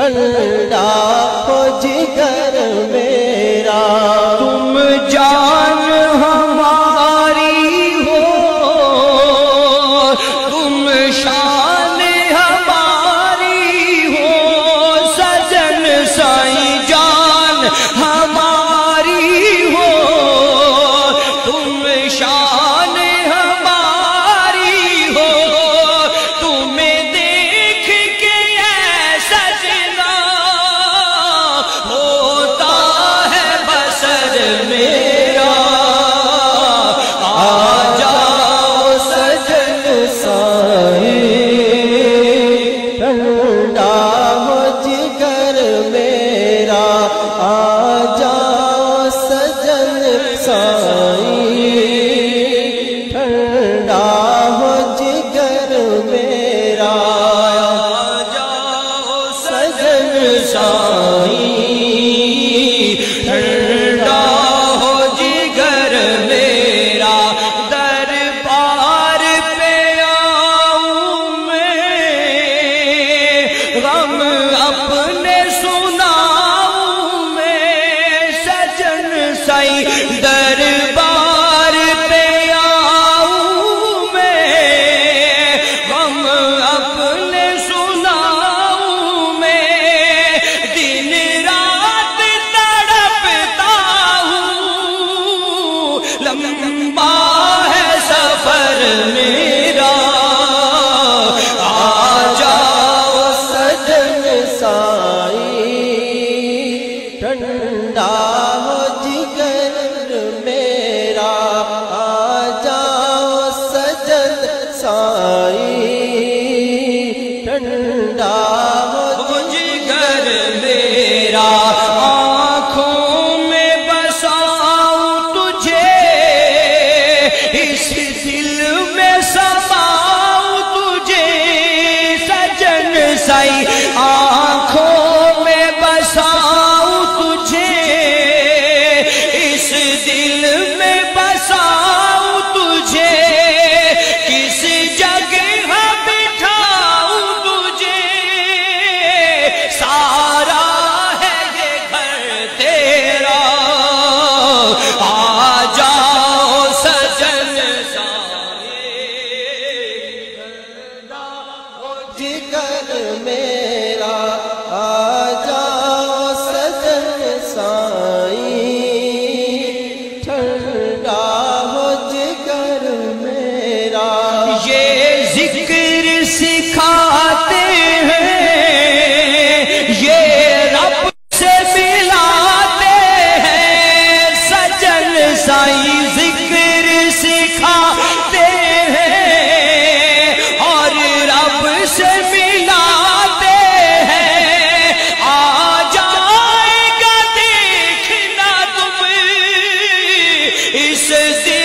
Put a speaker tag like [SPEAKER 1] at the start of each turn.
[SPEAKER 1] ठंडा हो जिगर मेरा।
[SPEAKER 2] तुम जाओ
[SPEAKER 1] me চাই দর হিস फिकर मेरा, आ जाओ सजन साई। ठंडा हो जिगर मेरा।
[SPEAKER 2] ये ज़िक्र सिखाते हैं, ये रब से मिलाते हैं, सजन साई
[SPEAKER 1] Sözü